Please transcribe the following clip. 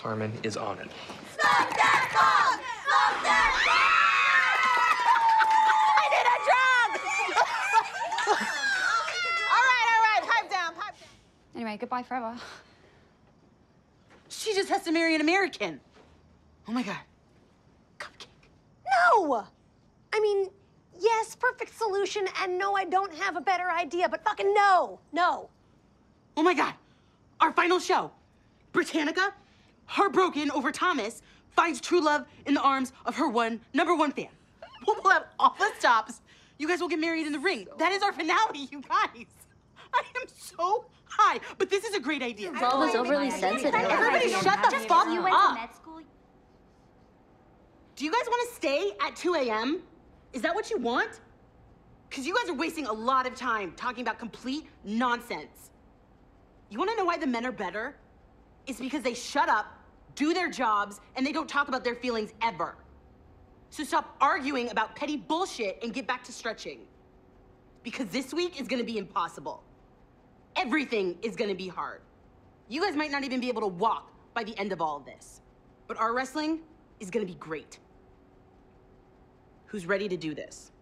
Carmen is on it. Stop that song! Stop that song! I did a drug! All right, all right, pipe down, pipe down. Anyway, goodbye forever. She just has to marry an American. Oh my God. Cupcake. No! I mean, yes, perfect solution, and no, I don't have a better idea, but fucking no, no. Oh my God. Our final show. Britannica, heartbroken over Thomas, finds true love in the arms of her one, number one fan. We'll pull out all the stops. You guys will get married in the ring. That is our finale, you guys. I am so high, but this is a great idea. Rhonda's overly sensitive. Everybody shut the Just fuck you went to up. med school. Do you guys want to stay at 2 a.m.? Is that what you want? Because you guys are wasting a lot of time talking about complete nonsense. You want to know why the men are better? It's because they shut up, do their jobs, and they don't talk about their feelings ever. So stop arguing about petty bullshit and get back to stretching. Because this week is going to be impossible. Everything is going to be hard. You guys might not even be able to walk by the end of all of this. But our wrestling is going to be great. Who's ready to do this?